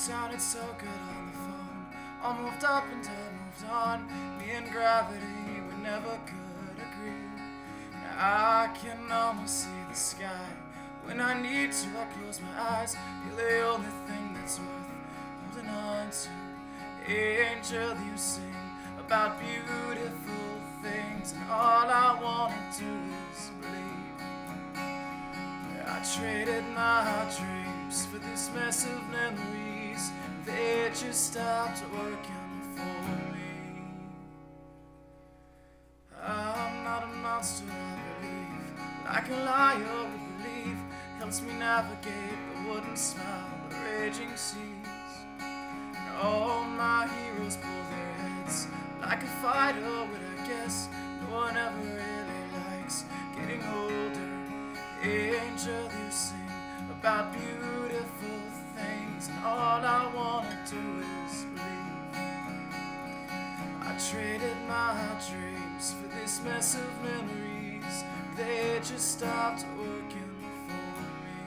sounded so good on the phone. All moved up and I moved on. Me and gravity, we never could agree. Now I can almost see the sky. When I need to, I close my eyes. You're the only thing that's worth holding on to. Angel, you sing about beautiful things, and all I wanna do is believe. I traded my dreams for this mess of memories. They just stopped working for me. I'm not a monster, I believe. But I can lie or believe. Helps me navigate the wooden smile, the raging seas. And all my heroes pull their heads like a fighter would, I guess. No one ever really likes getting older. Angel, you sing about and all I wanna do is believe. I traded my dreams for this mess of memories. They just stopped working for me.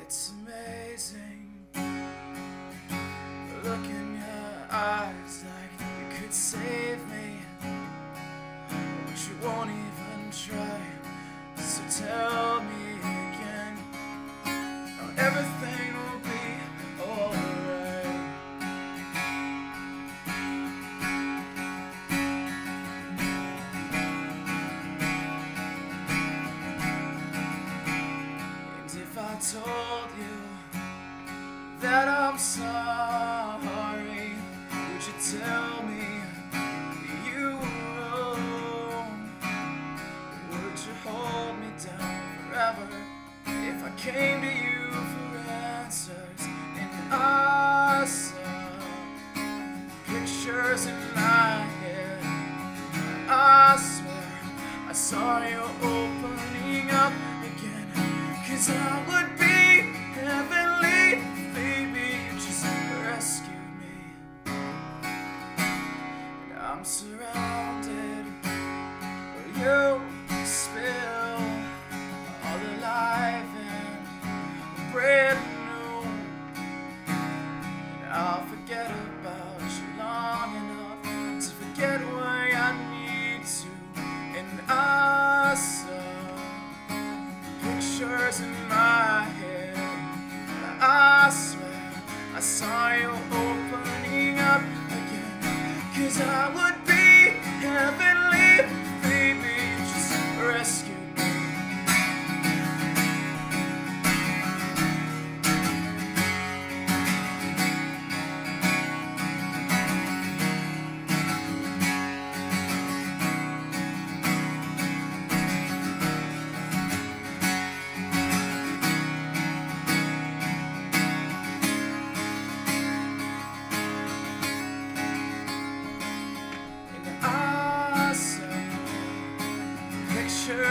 It's amazing. Look in your eyes like you could save told you that I'm sorry, would you tell me you were wrong? Would you hold me down forever if I came to you for answers? And I saw pictures in my head. I swear I saw you opening up again. Cause I Surrounded, but you spill all the life and brand new. And I'll forget about you long enough to forget why I need to. And I saw pictures in my head. I swear I saw you opening up again. Cause I would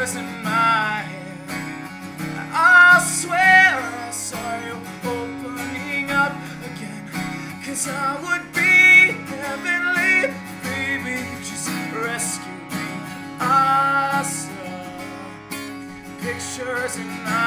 tears in my hand. I swear I saw you opening up again. Cause I would be heavenly, baby, just rescue me. I saw pictures in my